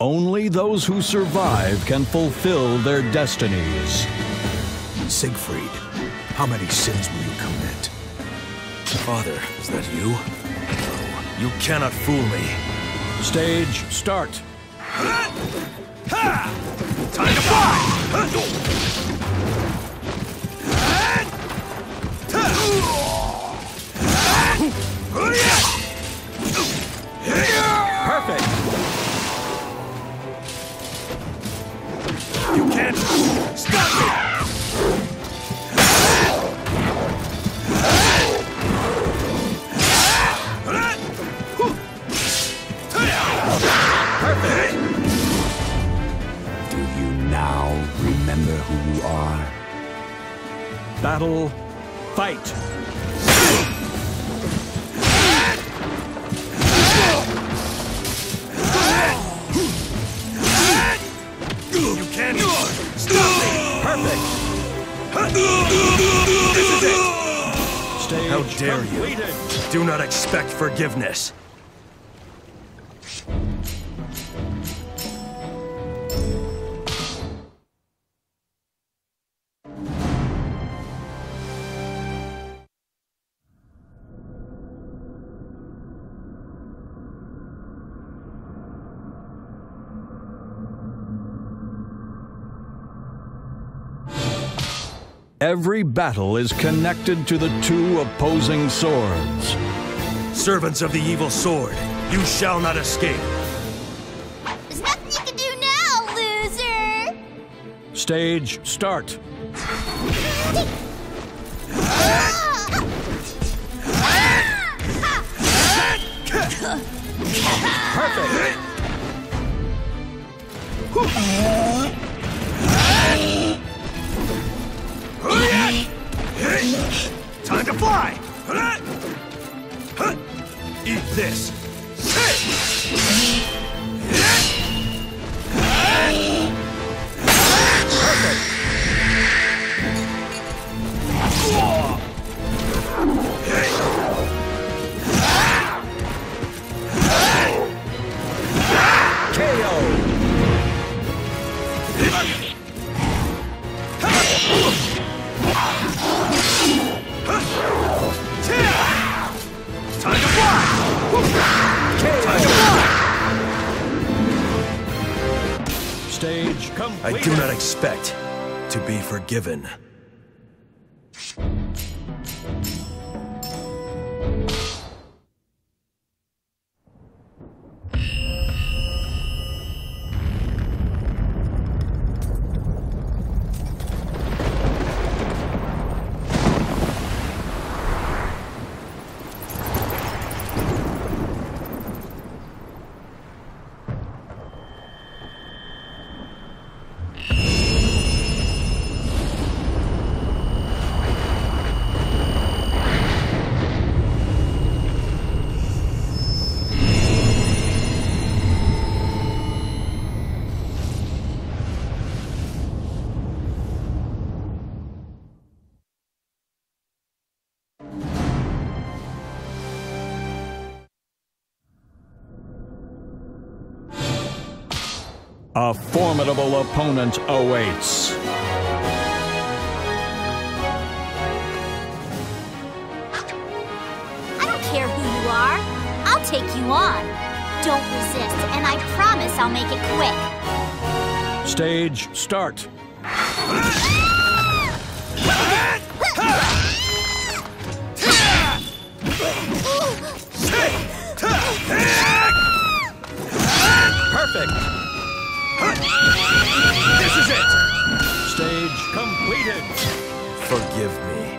Only those who survive can fulfill their destinies. Siegfried, how many sins will you commit? Father, is that you? No, you cannot fool me. Stage start. Time to fly! Who you are? Battle. Fight. You can't stop me! Perfect. This is it! Stage How dare you. Do not expect forgiveness. Every battle is connected to the two opposing swords. Servants of the evil sword, you shall not escape. There's nothing you can do now, loser! Stage start. Perfect. Time to fly! Eat this! KO. I do not expect to be forgiven. A formidable opponent awaits. I don't care who you are. I'll take you on. Don't resist, and I promise I'll make it quick. Stage start. Perfect. Is it! Stage completed. Forgive me.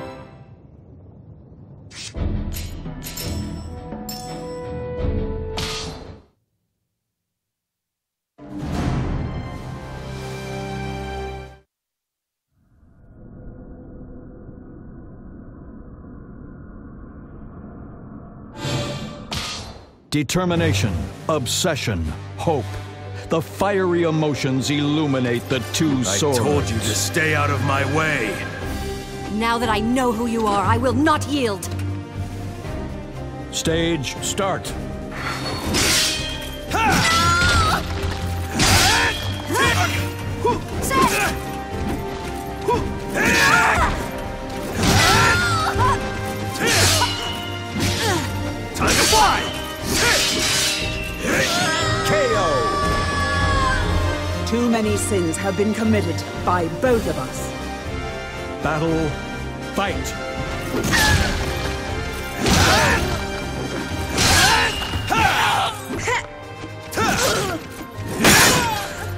Determination, obsession, hope. The fiery emotions illuminate the two swords. I told you to stay out of my way. Now that I know who you are, I will not yield. Stage start. Too many sins have been committed by both of us. Battle, fight!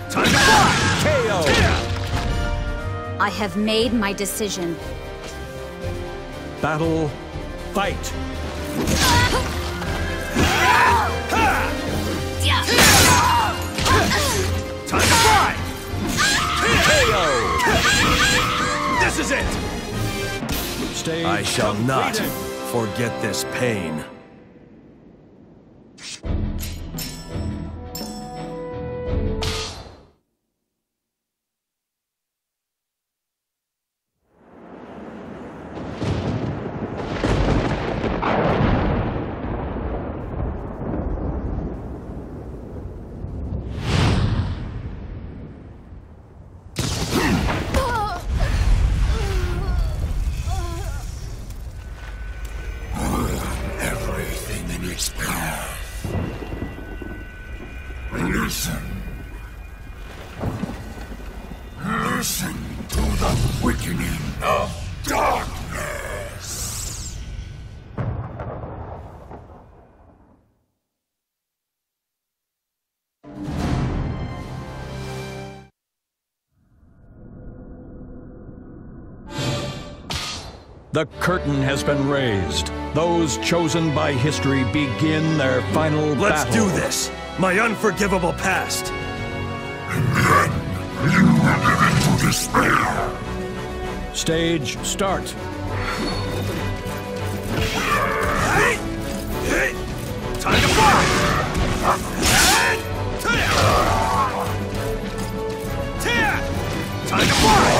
Time to fly! KO! I have made my decision. Battle, fight! Time to fly! KO! This is it! Stage I shall not forget this pain. The curtain has been raised. Those chosen by history begin their final Let's battle. do this! My unforgivable past! Then you will give in to despair. Stage start. Time to fly! Time to fly!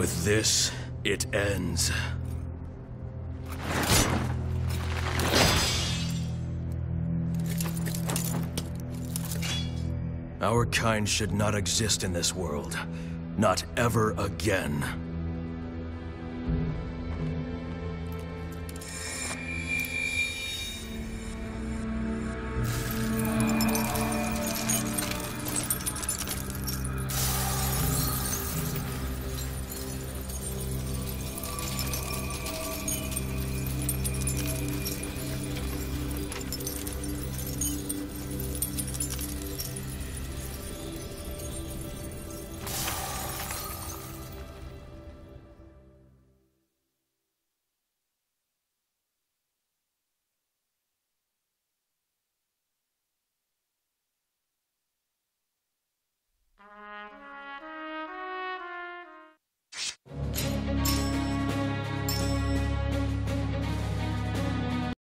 With this, it ends. Our kind should not exist in this world. Not ever again.